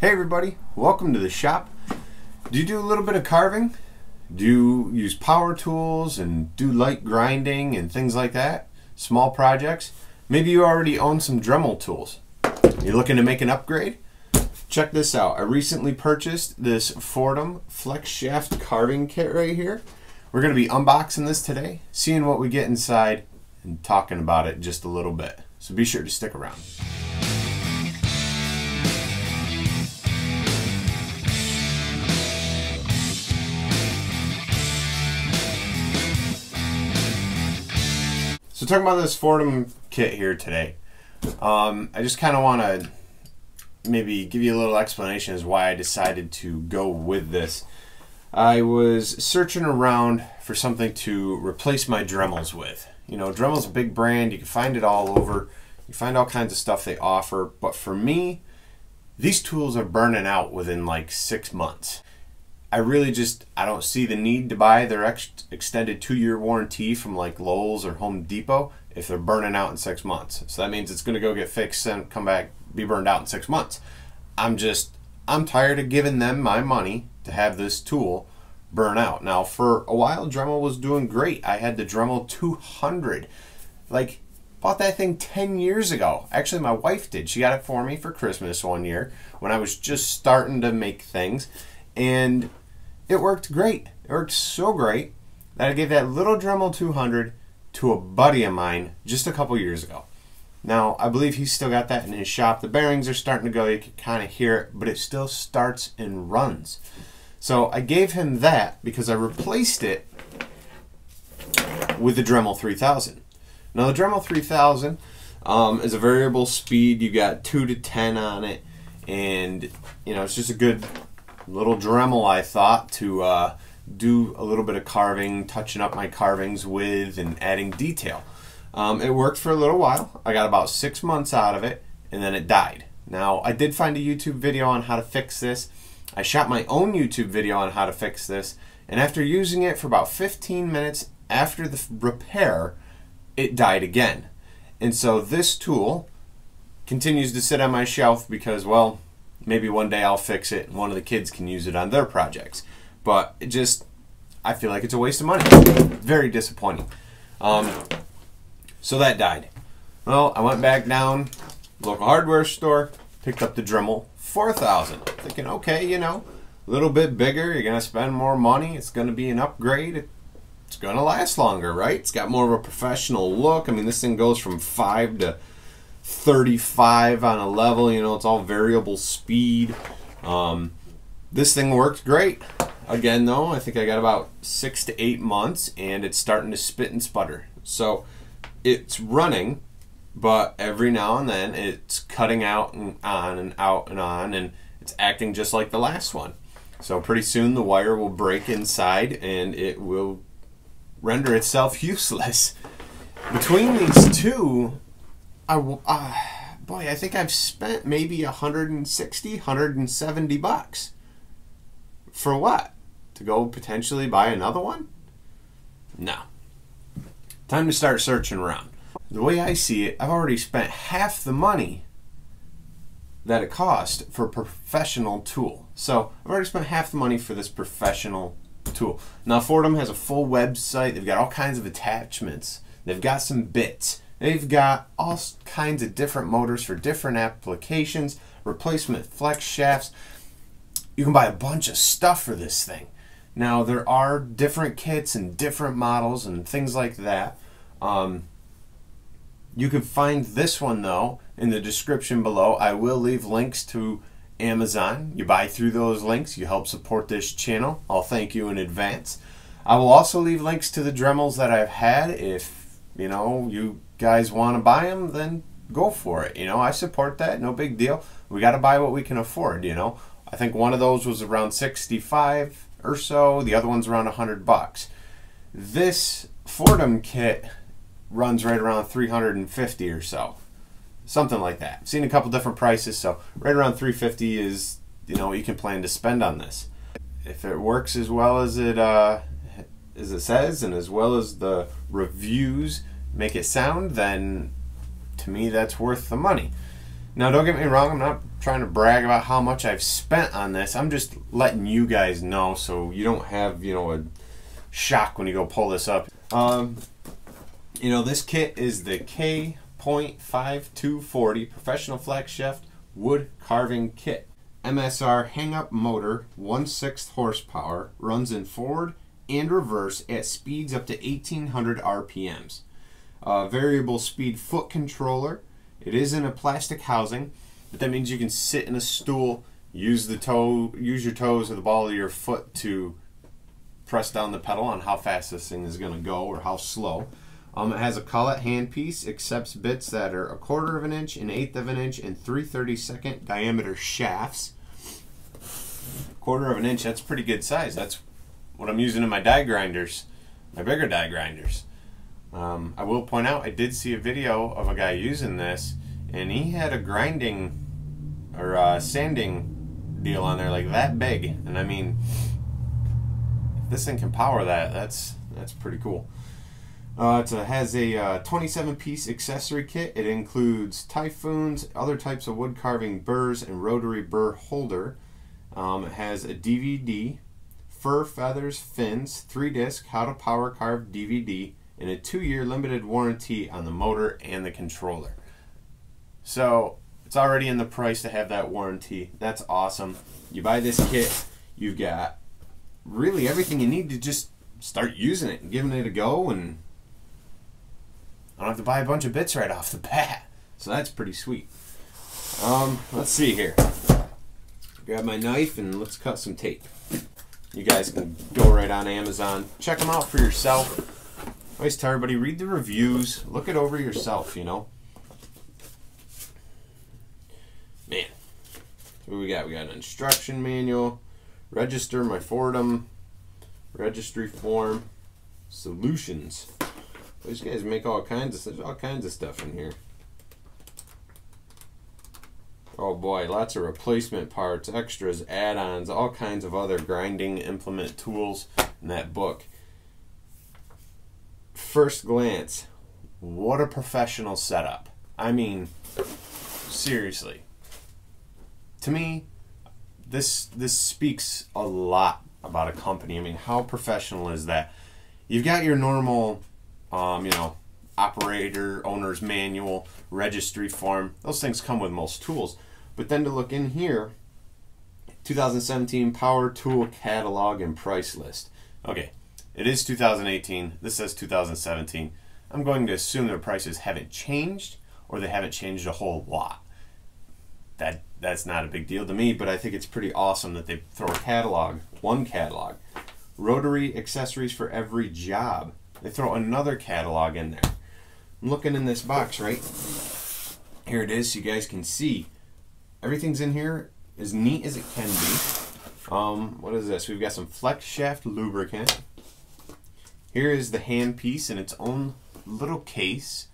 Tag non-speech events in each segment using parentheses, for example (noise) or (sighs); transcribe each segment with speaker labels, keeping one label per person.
Speaker 1: Hey everybody, welcome to the shop. Do you do a little bit of carving? Do you use power tools and do light grinding and things like that? Small projects? Maybe you already own some Dremel tools. You're looking to make an upgrade? Check this out. I recently purchased this Foredom Flex Shaft carving kit right here. We're going to be unboxing this today, seeing what we get inside, and talking about it just a little bit. So be sure to stick around. Talking about this Foredom kit here today, um, I just kind of want to maybe give you a little explanation as why I decided to go with this. I was searching around for something to replace my Dremels with. You know, Dremel's a big brand. You can find it all over. You find all kinds of stuff they offer. But for me, these tools are burning out within like six months. I really just I don't see the need to buy their ex extended two-year warranty from like Lowe's or Home Depot if they're burning out in six months. So that means it's going to go get fixed and come back be burned out in six months. I'm just I'm tired of giving them my money to have this tool burn out. Now for a while Dremel was doing great. I had the Dremel 200. Like bought that thing 10 years ago. Actually my wife did. She got it for me for Christmas one year when I was just starting to make things and it worked great. It worked so great that I gave that little Dremel 200 to a buddy of mine just a couple years ago. Now, I believe he's still got that in his shop. The bearings are starting to go, you can kind of hear it, but it still starts and runs. So I gave him that because I replaced it with the Dremel 3000. Now, the Dremel 3000 um, is a variable speed. You got 2 to 10 on it, and you know, it's just a good little Dremel, I thought, to uh, do a little bit of carving, touching up my carvings with, and adding detail. Um, it worked for a little while. I got about six months out of it, and then it died. Now, I did find a YouTube video on how to fix this. I shot my own YouTube video on how to fix this, and after using it for about 15 minutes after the repair, it died again. And so this tool continues to sit on my shelf because, well, maybe one day I'll fix it and one of the kids can use it on their projects. But it just, I feel like it's a waste of money. Very disappointing. Um, so that died. Well, I went back down, local hardware store, picked up the Dremel 4000. Thinking, okay, you know, a little bit bigger, you're going to spend more money, it's going to be an upgrade, it's going to last longer, right? It's got more of a professional look. I mean, this thing goes from 5 to 35 on a level. You know, it's all variable speed. Um, this thing worked great. Again, though, I think I got about six to eight months, and it's starting to spit and sputter. So it's running, but every now and then it's cutting out and on and out and on, and it's acting just like the last one. So pretty soon the wire will break inside, and it will render itself (laughs) useless. Between these two, I, uh, boy, I think I've spent maybe 160, 170 bucks. For what? To go potentially buy another one? No. Time to start searching around. The way I see it, I've already spent half the money that it cost for a professional tool. So I've already spent half the money for this professional tool. Now Foredom has a full website. They've got all kinds of attachments. They've got some bits. They've got all kinds of different motors for different applications, replacement flex shafts. You can buy a bunch of stuff for this thing. Now, there are different kits and different models and things like that. Um, you can find this one, though, in the description below. I will leave links to Amazon. You buy through those links, you help support this channel. I'll thank you in advance. I will also leave links to the Dremels that I've had if, you know, you guys want to buy them, then go for it. You know, I support that. No big deal. We got to buy what we can afford. You know, I think one of those was around 65 or so. The other one's around 100 bucks. This Foredom kit runs right around 350 or so. Something like that. I've seen a couple different prices, so right around 350 is you know what you can plan to spend on this. If it works as well as it uh, as it says, and as well as the reviews make it sound, then to me that's worth the money. Now, don't get me wrong, I'm not trying to brag about how much I've spent on this. I'm just letting you guys know so you don't have, you know, a shock when you go pull this up. Um, you know, this kit is the K.5240 Professional Flex Shaft Wood Carving Kit. MSR hang-up motor, 1 6 horsepower, runs in forward and reverse at speeds up to 1800 RPMs. Uh, variable speed foot controller, it is in a plastic housing, but that means you can sit in a stool, use the toe, use your toes or the ball of your foot to press down the pedal on how fast this thing is going to go or how slow. Um, it has a collet handpiece, accepts bits that are a quarter of an inch, an eighth of an inch, and three thirty second diameter shafts. Quarter of an inch, that's pretty good size. That's what I'm using in my die grinders, my bigger die grinders. Um, I will point out I did see a video of a guy using this, and he had a grinding or uh, sanding deal on there like that big, and I mean, if this thing can power that, that's that's pretty cool. Uh, it has a uh, 27 piece accessory kit. It includes typhoons, other types of wood carving burrs, and rotary burr holder. Um, it has a DVD, fur, feathers, fins, 3 disc, how to power carve DVD, and a two year limited warranty on the motor and the controller. So it's already in the price to have that warranty. That's awesome. You buy this kit, you've got really everything you need to just start using it and giving it a go and I don't have to buy a bunch of bits right (laughs) off the bat. So that's pretty sweet. Um, let's see here. Grab my knife and let's cut some tape. You guys can go right on Amazon. Check them out for yourself always tell everybody read the reviews, look it over yourself, you know. Man, what we got? We got an instruction manual, register my Foredom, registry form, solutions. These guys make all kinds of all kinds of stuff in here. Oh boy, lots of replacement parts, extras, add-ons, all kinds of other grinding implement tools in that book first glance, what a professional setup. I mean, seriously. To me, this this speaks a lot about a company. I mean, how professional is that? You've got your normal, um, you know, operator, owner's manual, registry form. Those things come with most tools. But then to look in here, 2017 Power Tool Catalog and Price List. Okay, it is 2018. This says 2017. I'm going to assume their prices haven't changed or they haven't changed a whole lot. That that's not a big deal to me, but I think it's pretty awesome that they throw a catalog, one catalog, rotary accessories for every job. They throw another catalog in there. I'm looking in this box, right? Here it is, so you guys can see. Everything's in here as neat as it can be. Um, what is this? We've got some flex shaft lubricant. Here is the handpiece in its own little case,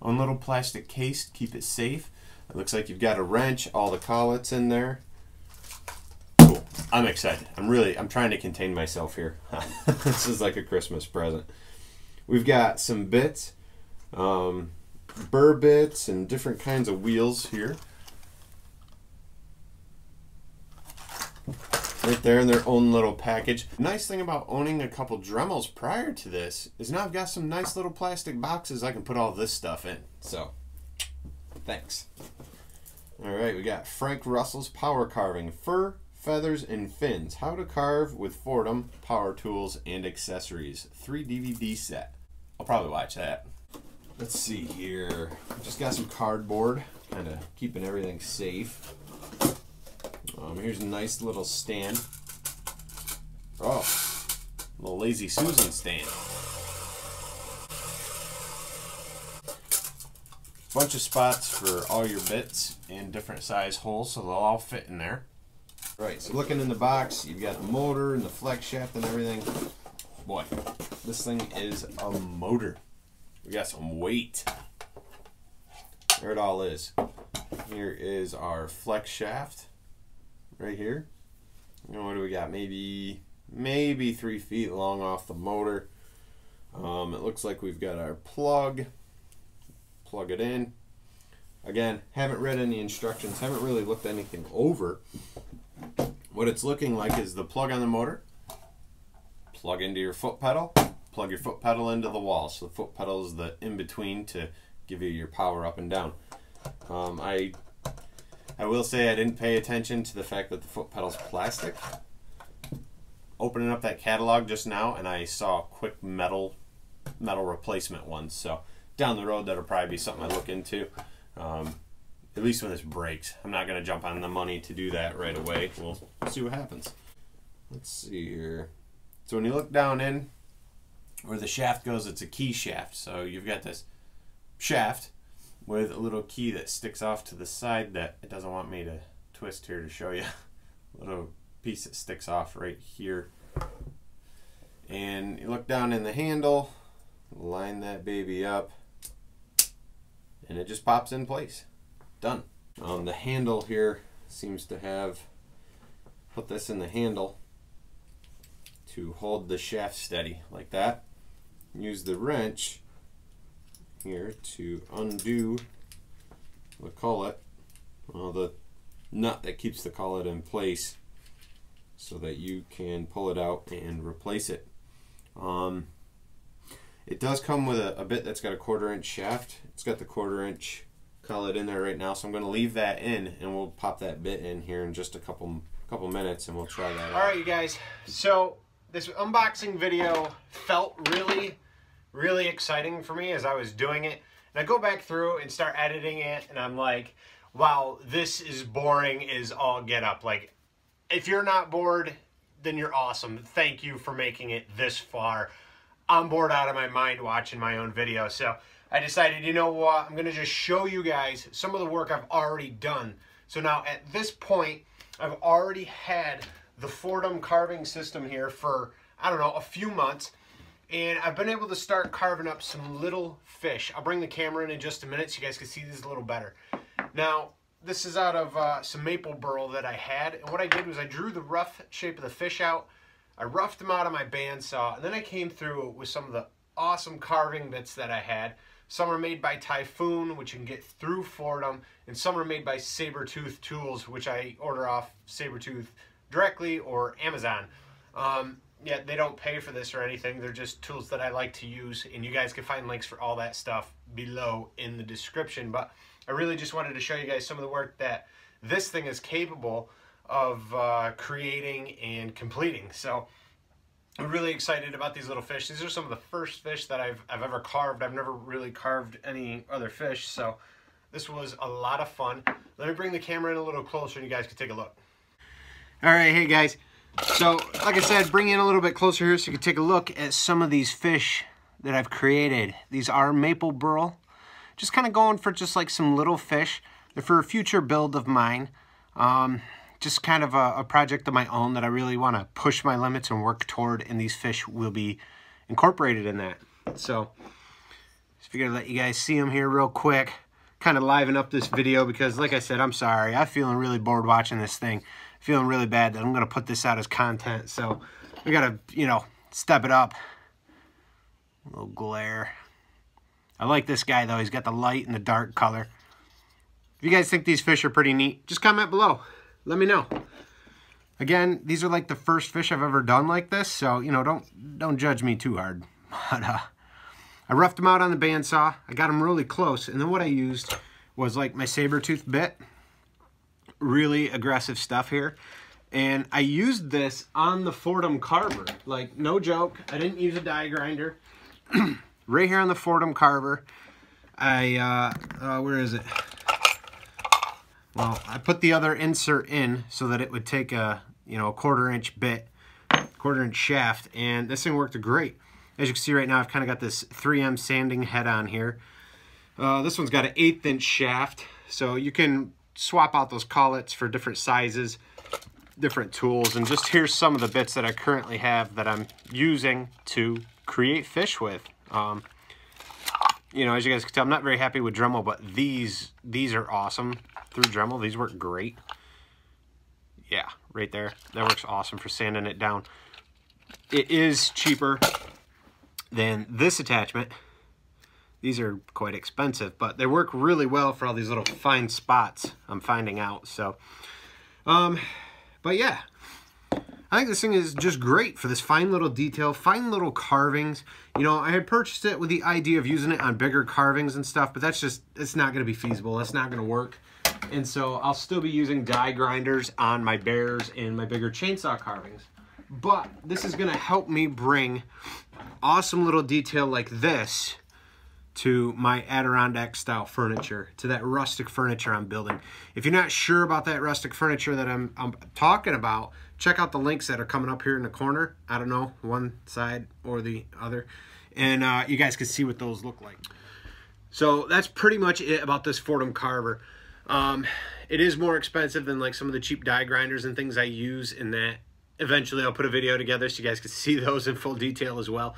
Speaker 1: own little plastic case to keep it safe. It looks like you've got a wrench, all the collets in there. Cool. I'm excited. I'm really, I'm trying to contain myself here. (laughs) this is like a Christmas present. We've got some bits, um, burr bits and different kinds of wheels here. Right there in their own little package. Nice thing about owning a couple Dremels prior to this is now I've got some nice little plastic boxes I can put all this stuff in. So, thanks. All right, we got Frank Russell's Power Carving, Fur, Feathers, and Fins. How to Carve with Foredom Power Tools, and Accessories. Three DVD set. I'll probably watch that. Let's see here. Just got some cardboard, kind of keeping everything safe. Um, here's a nice little stand. Oh, little Lazy Susan stand. Bunch of spots for all your bits in different size holes so they'll all fit in there. Right, so looking in the box, you've got the motor and the flex shaft and everything. Boy, this thing is a motor. We got some weight. There it all is. Here is our flex shaft right here. Know, what do we got? Maybe maybe three feet long off the motor. Um, it looks like we've got our plug. Plug it in. Again, haven't read any instructions, haven't really looked anything over. What it's looking like is the plug on the motor, plug into your foot pedal, plug your foot pedal into the wall. So the foot pedal is the in-between to give you your power up and down. Um, I I will say I didn't pay attention to the fact that the foot pedal's plastic. Opening up that catalog just now and I saw a quick metal metal replacement ones. So down the road that'll probably be something I look into. Um, at least when this breaks. I'm not going to jump on the money to do that right away. We'll see what happens. Let's see here. So when you look down in where the shaft goes, it's a key shaft. So you've got this shaft with a little key that sticks off to the side that it doesn't want me to twist here to show you. a (laughs) little piece that sticks off right here. And you look down in the handle, line that baby up, and it just pops in place. Done. Um, the handle here seems to have, put this in the handle to hold the shaft steady like that. Use the wrench here to undo the collet, well, the nut that keeps the collet in place so that you can pull it out and replace it. Um, it does come with a, a, bit that's got a quarter inch shaft. It's got the quarter inch collet in there right now, so I'm going to leave that in and we'll pop that bit in here in just a couple couple minutes and we'll try that
Speaker 2: All right, you guys. So this unboxing video felt really really exciting for me as I was doing it. And I go back through and start editing it, and I'm like, wow, this is boring is all get up. Like, if you're not bored, then you're awesome. Thank you for making it this far. I'm bored out of my mind watching my own video. So I decided, you know what, I'm going to just show you guys some of the work I've already done. So now at this point, I've already had the Foredom carving system here for, I don't know, a few months. And I've been able to start carving up some little fish. I'll bring the camera in in just a minute so you guys can see these a little better. Now, this is out of uh, some maple burl that I had. And what I did was I drew the rough shape of the fish out. I roughed them out on my bandsaw. And then I came through with some of the awesome carving bits that I had. Some are made by Typhoon, which you can get through Foredom. And some are made by Saburrtooth Tools, which I order off Saburrtooth directly or Amazon. Um, yeah, they don't pay for this or anything. They're just tools that I like to use, and you guys can find links for all that stuff below in the description. But I really just wanted to show you guys some of the work that this thing is capable of uh, creating and completing. So I'm really excited about these little fish. These are some of the first fish that I've, I've ever carved. I've never really carved any other fish, so this was a lot of fun. Let me bring the camera in a little closer and you guys can take a look. All right, hey guys. So, like I said, bring in a little bit closer here so you can take a look at some of these fish that I've created. These are maple burl. Just kind of going for just like some little fish. They're for a future build of mine. Um, just kind of a, a, project of my own that I really want to push my limits and work toward, and these fish will be incorporated in that. So, just figured to let you guys see them here real quick. Kind of liven up this video because, like I said, I'm sorry. I'm feeling really bored watching this thing feeling really bad that I'm going to put this out as content. So we got to, you know, step it up. A little glare. I like this guy, though. He's got the light and the dark color. If you guys think these fish are pretty neat, just comment below. Let me know. Again, these are like the first fish I've ever done like this, so, you know, don't don't judge me too hard. (laughs) But, uh, I roughed them out on the bandsaw. I got them really close, and then what I used was like my Saburrtooth bit really aggressive stuff here. And I used this on the Foredom carver. Like, no joke. I didn't use a die grinder. (clears throat) right here on the Foredom carver, I, uh, uh, where is it? Well, I put the other insert in so that it would take a, you know, a quarter inch bit, quarter inch shaft, and this thing worked great. As you can see right now, I've kind of got this 3M sanding head on here. Uh, this one's got an eighth inch shaft, so you can swap out those collets for different sizes, different tools, and just here's some of the bits that I currently have that I'm using to create fish with. Um, you know, as you guys can tell, I'm not very happy with Dremel, but these these are awesome through Dremel. These work great. Yeah, right there. That works awesome for sanding it down. It is cheaper than this attachment. These are quite expensive, but they work really well for all these little fine spots I'm finding out. So, um, but yeah, I think this thing is just great for this fine little detail, fine little carvings. You know, I had purchased it with the idea of using it on bigger carvings and stuff, but that's just, it's not going to be feasible. That's not going to work. And so I'll still be using die grinders on my bears and my bigger chainsaw carvings. But this is going to help me bring awesome little detail like this to my Adirondack style furniture, to that rustic furniture I'm building. If you're not sure about that rustic furniture that I'm, I'm talking about, check out the links that are coming up here in the corner. I don't know, one side or the other. And uh, you guys can see what those look like. So that's pretty much it about this Foredom Carver. Um, it is more expensive than like some of the cheap die grinders and things I use in that. Eventually I'll put a video together so you guys can (laughs) see those in full detail as well.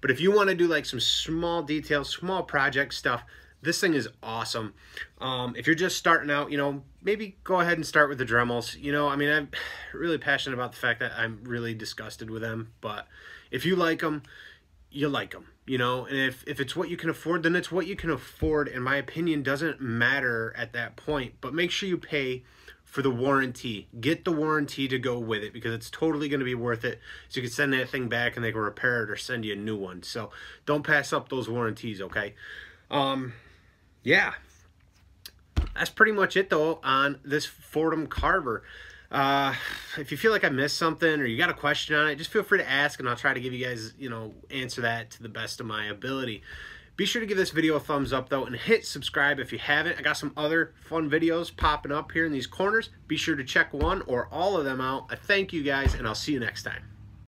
Speaker 2: But if you want to do like some small details, small project stuff, this thing is awesome. Um, if you're just starting out, you know, maybe go ahead and start with the Dremels. You know, I mean, I'm (sighs) really passionate about the fact that I'm really disgusted with them. But if you like them, you like them, you know. And if, if it's what you can afford, then it's what you can afford. In my opinion, doesn't matter at that point. But make sure you pay for the warranty. Get the warranty to go with it because it's totally going to be worth it. So you can send that thing back and they can repair it or send you a new one. So don't pass up those warranties, okay? Um, yeah. That's pretty much it though on this Foredom Carver. Uh, if you feel like I missed something or you got a question on it, just feel free to ask and I'll try to give you guys, you know, answer that to the best of my ability. Be sure to give this video a thumbs up though and hit subscribe if you haven't. I got some other fun videos popping up here in these corners. Be sure to check one or all of them out. I thank you guys and I'll see you next time.